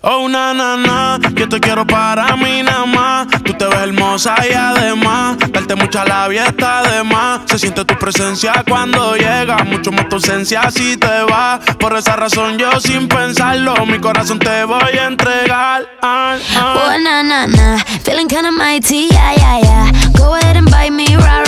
Oh, na, na, na, yo te quiero para mí nada más. Tú te ves hermosa y además, darte mucha labia está de más. Se siente tu presencia cuando llega, mucho más tu ausencia si te va. Por esa razón yo sin pensarlo, mi corazón te voy a entregar. Ah, ah. Oh, na, na, na, feeling kinda mighty, yeah, yeah, yeah. Go ahead and bite me, rah,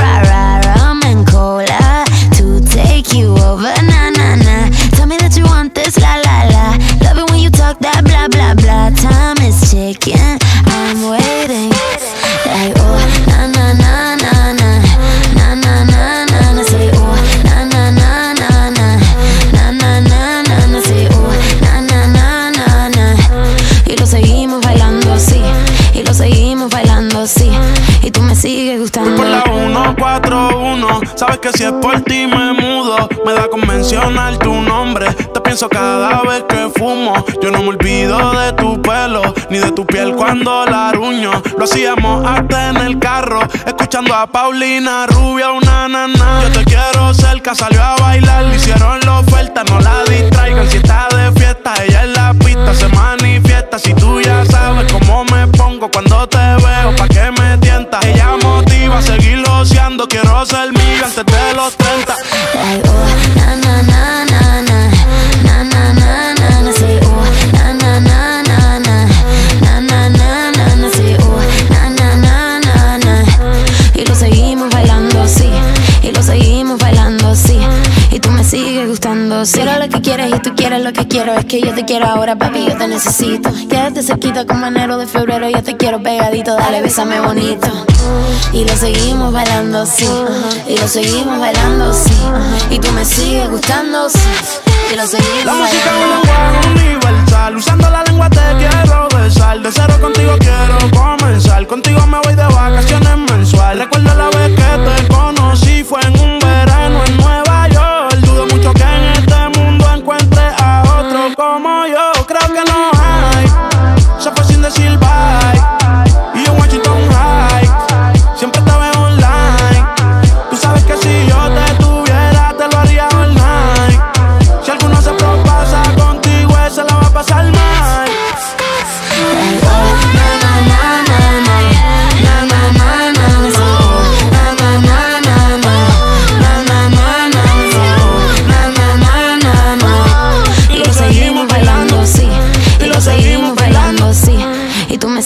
Y tú me sigues Voy gustando. por la 141, sabes que si es por ti me mudo. Me da con mencionar tu nombre. Te pienso cada vez que fumo. Yo no me olvido de tu pelo, ni de tu piel cuando la aruño. Lo hacíamos hasta en el carro, escuchando a Paulina Rubia, una nana. Yo te quiero cerca, salió a bailar, le hicieron la oferta, no la distraigan. Si está de fiesta, sigues gustando. Quiero lo que quieres y tú quieres lo que quiero, es que yo te quiero ahora, papi, yo te necesito. Quédate cerquita como enero de febrero, yo te quiero pegadito, dale, bésame bonito. Y lo seguimos bailando así, y lo seguimos bailando así, y tú me sigues gustando así, y lo seguimos bailando.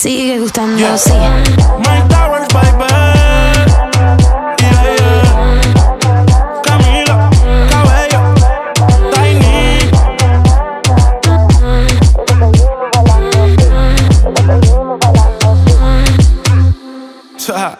Sigues gustando Yeah. así. Mike Towers, baby. Yeah,